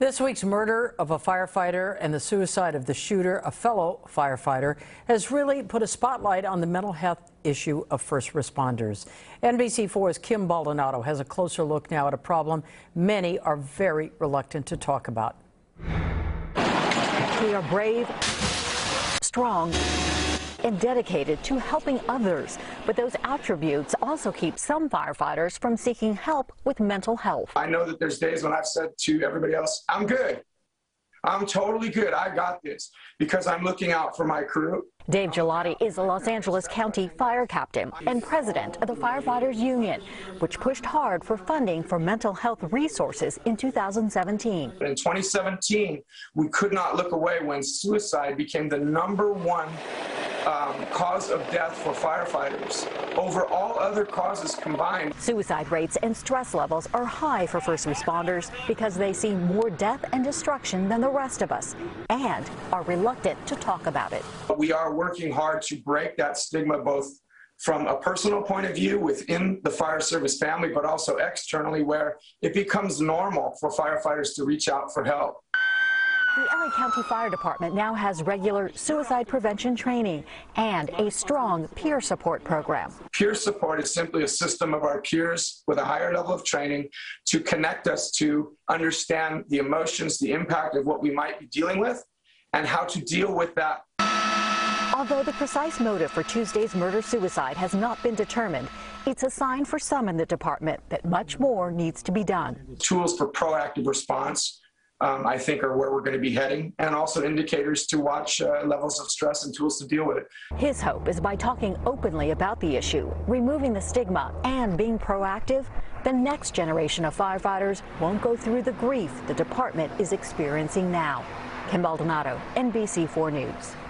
This week's murder of a firefighter and the suicide of the shooter, a fellow firefighter, has really put a spotlight on the mental health issue of first responders. NBC4's Kim Baldonado has a closer look now at a problem many are very reluctant to talk about. We are brave, strong, and dedicated to helping others. But those attributes also keep some firefighters from seeking help with mental health. I know that there's days when I've said to everybody else, I'm good. I'm totally good. I got this because I'm looking out for my crew. Dave Gillotte is a Los Angeles County fire captain and president of the Firefighters Union, which pushed hard for funding for mental health resources in 2017. In 2017, we could not look away when suicide became the number one um, cause of death for firefighters over all other causes combined. Suicide rates and stress levels are high for first responders because they see more death and destruction than the rest of us and are reluctant to talk about it. We are working hard to break that stigma both from a personal point of view within the fire service family, but also externally where it becomes normal for firefighters to reach out for help. The LA County Fire Department now has regular suicide prevention training and a strong peer support program. Peer support is simply a system of our peers with a higher level of training to connect us to understand the emotions, the impact of what we might be dealing with, and how to deal with that. Although the precise motive for Tuesday's murder-suicide has not been determined, it's a sign for some in the department that much more needs to be done. Tools for proactive response um, I think are where we're going to be heading, and also indicators to watch uh, levels of stress and tools to deal with it. His hope is by talking openly about the issue, removing the stigma, and being proactive, the next generation of firefighters won't go through the grief the department is experiencing now. Kim Baldonado, NBC4 News.